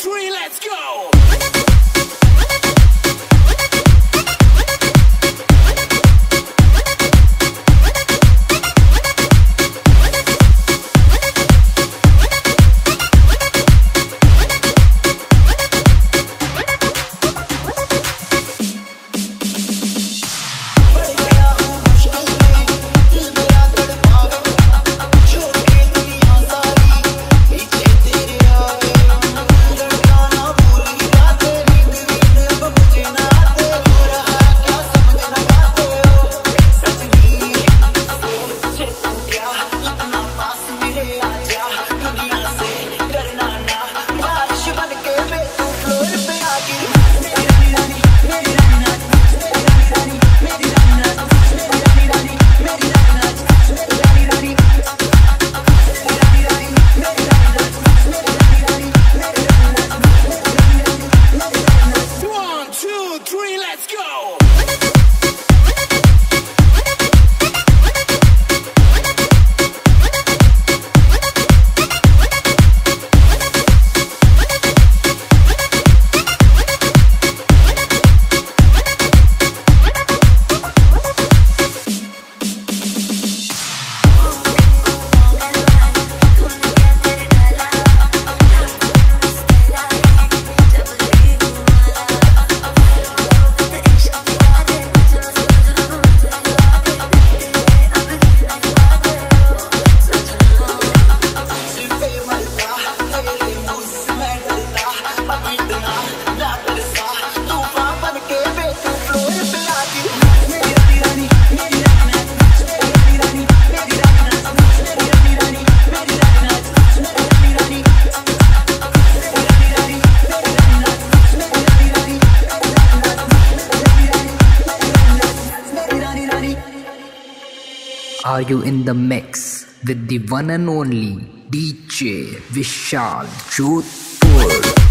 three, let's go! Are you in the mix with the one and only DJ Vishal Jodhpur?